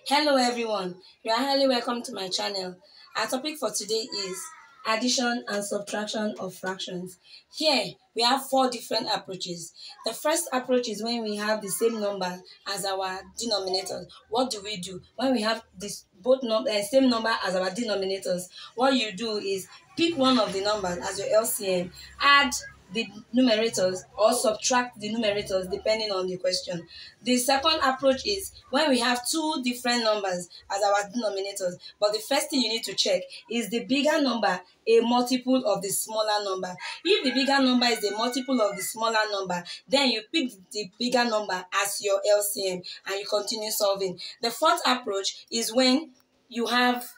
Hello everyone, you are highly welcome to my channel. Our topic for today is addition and subtraction of fractions. Here we have four different approaches. The first approach is when we have the same number as our denominators. What do we do? When we have this both num uh, same number as our denominators, what you do is pick one of the numbers as your LCM, add the numerators or subtract the numerators depending on the question. The second approach is when we have two different numbers as our denominators, but the first thing you need to check is the bigger number a multiple of the smaller number. If the bigger number is a multiple of the smaller number, then you pick the bigger number as your LCM and you continue solving. The fourth approach is when you have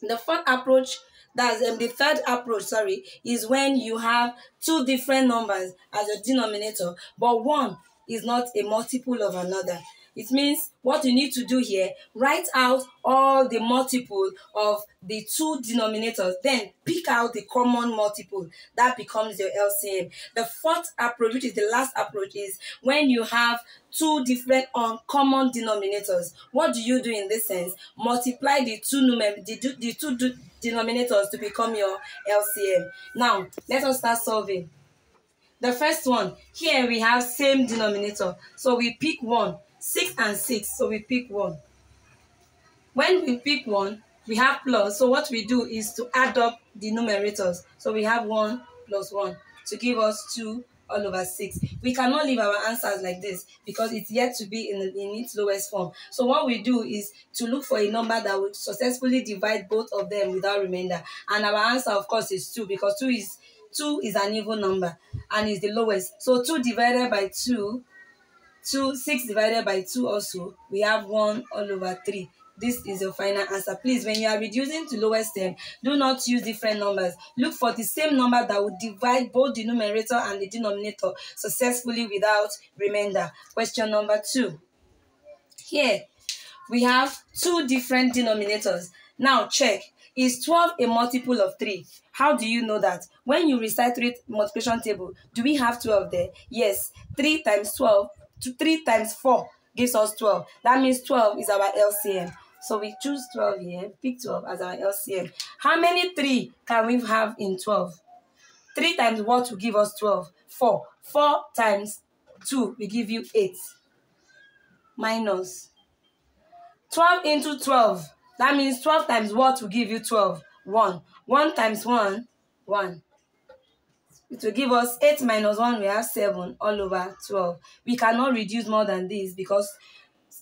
the fourth approach that's um, the third approach sorry is when you have two different numbers as a denominator but one is not a multiple of another it means what you need to do here write out all the multiple of the two denominators then pick out the common multiple that becomes your lcm the fourth approach which is the last approach is when you have two different uncommon denominators what do you do in this sense multiply the two numer the, the two denominators to become your LCM. Now, let us start solving. The first one, here we have same denominator. So we pick 1, 6 and 6. So we pick 1. When we pick 1, we have plus. So what we do is to add up the numerators. So we have 1 plus 1 to give us 2 all over 6. We cannot leave our answers like this because it's yet to be in, in its lowest form. So what we do is to look for a number that would successfully divide both of them without remainder. And our answer, of course, is 2 because 2 is 2 is an even number and is the lowest. So 2 divided by 2, 2, 6 divided by 2 also, we have 1 all over 3 this is your final answer. Please, when you are reducing to lowest term, do not use different numbers. Look for the same number that will divide both the numerator and the denominator successfully without remainder. Question number two. Here, we have two different denominators. Now, check. Is 12 a multiple of 3? How do you know that? When you recite three multiplication table, do we have 12 there? Yes. 3 times 12, 3 times 4 gives us 12. That means 12 is our LCM. So we choose 12 here, pick 12 as our LCM. How many 3 can we have in 12? 3 times what will give us 12? 4. 4 times 2 will give you 8. Minus. Minus 12 into 12. That means 12 times what will give you 12? 1. 1 times 1, 1. It will give us 8 minus 1, we have 7 all over 12. We cannot reduce more than this because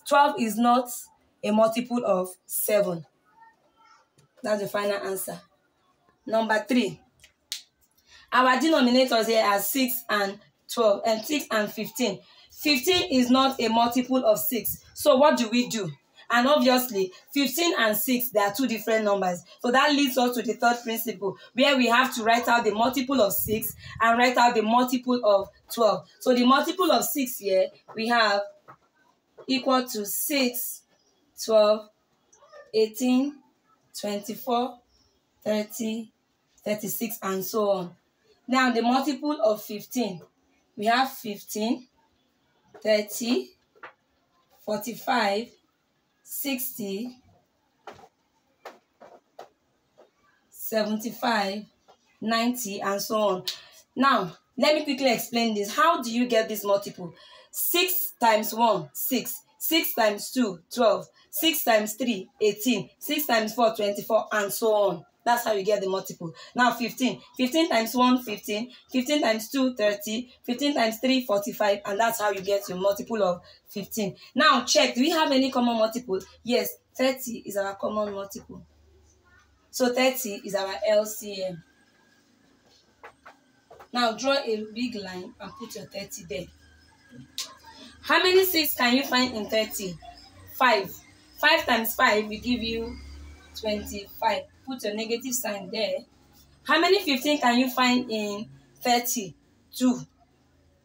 12 is not a multiple of 7. That's the final answer. Number 3. Our denominators here are 6 and 12 and 6 and 15. 15 is not a multiple of 6. So what do we do? And obviously, 15 and 6, they are two different numbers. So that leads us to the third principle, where we have to write out the multiple of 6 and write out the multiple of 12. So the multiple of 6 here, we have equal to 6 12, 18, 24, 30, 36, and so on. Now, the multiple of 15, we have 15, 30, 45, sixty seventy-five ninety and so on. Now let me quickly explain this. How do you get this multiple? Six times one six. Six times two twelve. Six times three eighteen. Six times four twenty-four and so on. That's how you get the multiple. Now 15. 15 times 1, 15. 15 times 2, 30. 15 times 3, 45. And that's how you get your multiple of 15. Now check. Do we have any common multiple? Yes. 30 is our common multiple. So 30 is our LCM. Now draw a big line and put your 30 there. How many 6 can you find in 30? 5. 5 times 5 will give you 25. Put a negative sign there. How many 15 can you find in 30? 2.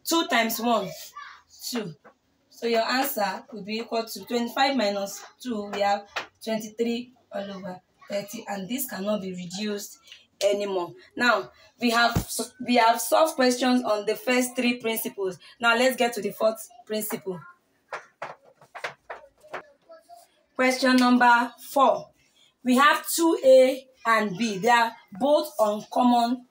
2 times 1, 2. So your answer will be equal to 25 minus 2. We have 23 all over 30. And this cannot be reduced anymore. Now, we have we have solved questions on the first three principles. Now, let's get to the fourth principle. Question number four. We have 2a and b. They are both uncommon,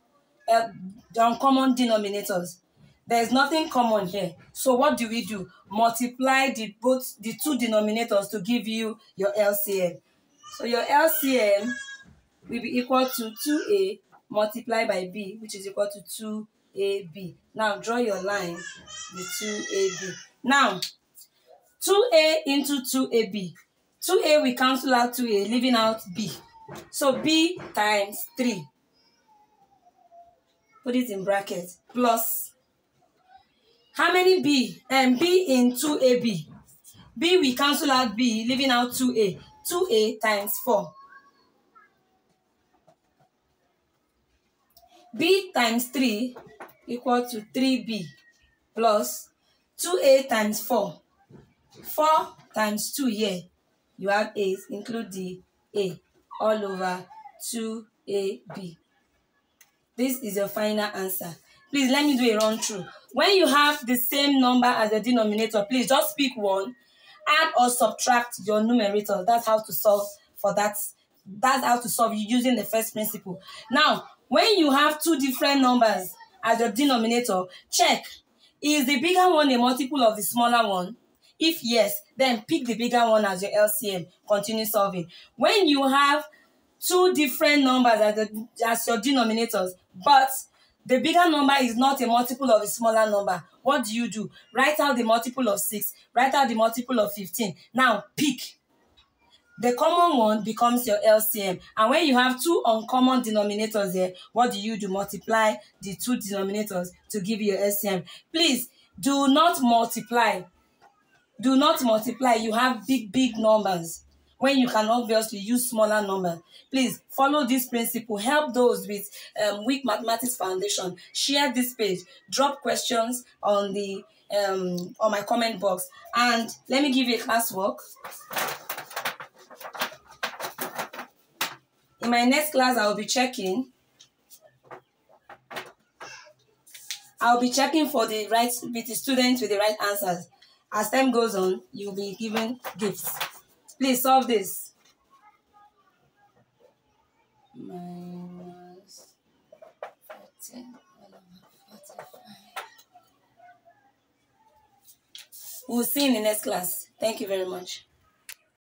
uh, uncommon denominators. There is nothing common here. So what do we do? Multiply the both the two denominators to give you your LCM. So your LCM will be equal to 2a multiplied by b, which is equal to 2ab. Now draw your line with 2ab. Now, 2a into 2ab. 2a we cancel out 2a, leaving out b. So b times 3. Put it in brackets. Plus. How many b? And um, b in 2ab. b we cancel out b, leaving out 2a. 2a times 4. b times 3 equal to 3b plus 2a times 4. 4 times 2 here, you have 8, include the a, all over 2ab. This is your final answer. Please let me do a run through. When you have the same number as the denominator, please just pick one, add or subtract your numerator. That's how to solve for that. That's how to solve using the first principle. Now, when you have two different numbers as your denominator, check, is the bigger one a multiple of the smaller one? If yes, then pick the bigger one as your LCM. Continue solving. When you have two different numbers as, the, as your denominators, but the bigger number is not a multiple of a smaller number. What do you do? Write out the multiple of 6. Write out the multiple of 15. Now, pick the common one becomes your LCM. And when you have two uncommon denominators here, what do you do? Multiply the two denominators to give you your LCM. Please do not multiply. Do not multiply. You have big, big numbers when you can obviously use smaller numbers. Please follow this principle. Help those with um, weak mathematics foundation. Share this page. Drop questions on the um, on my comment box. And let me give you a classwork. In my next class, I will be checking. I'll be checking for the right with the students with the right answers. As time goes on, you'll be given gifts. Please solve this. Minus 14, We'll see in the next class. Thank you very much.